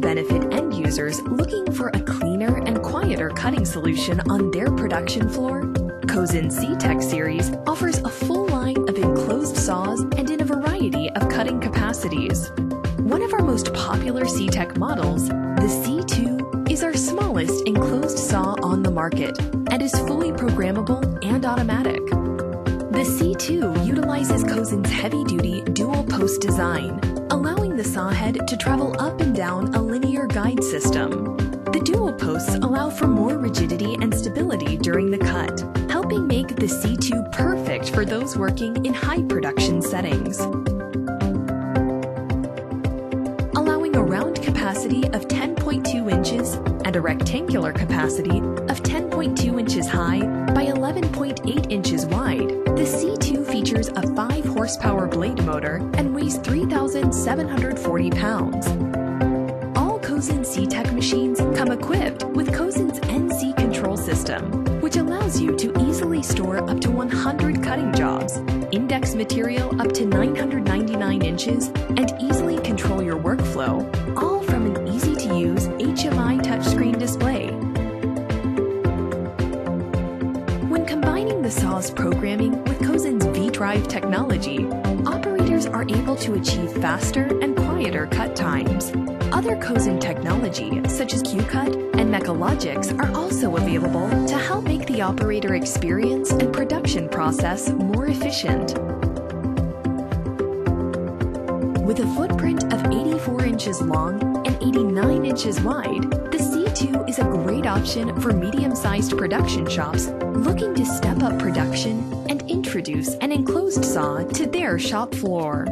benefit end users looking for a cleaner and quieter cutting solution on their production floor, Cosen C-Tech series offers a full line of enclosed saws and in a variety of cutting capacities. One of our most popular C-Tech models, the C2, is our smallest enclosed saw on the market and is fully programmable and automatic. The C2 utilizes Cosen's heavy-duty post design, allowing the saw head to travel up and down a linear guide system. The dual posts allow for more rigidity and stability during the cut, helping make the C2 perfect for those working in high production settings. Allowing a round capacity of 10.2 inches and a rectangular capacity of 10.2 inches high by 11.8 inches horsepower blade motor and weighs 3,740 pounds. All Cosen C-Tech machines come equipped with Cosen's NC control system, which allows you to easily store up to 100 cutting jobs, index material up to 999 inches, and easily control your workflow, all from an easy-to-use HMI touchscreen display. When combining the saw's programming with Cosen's V-Drive technology, operators are able to achieve faster and quieter cut times. Other Cosen technology, such as Q-Cut and Mechalogix, are also available to help make the operator experience and production process more efficient. With a footprint of 84 inches long and 89 inches wide, the C2 is a option for medium-sized production shops looking to step up production and introduce an enclosed saw to their shop floor.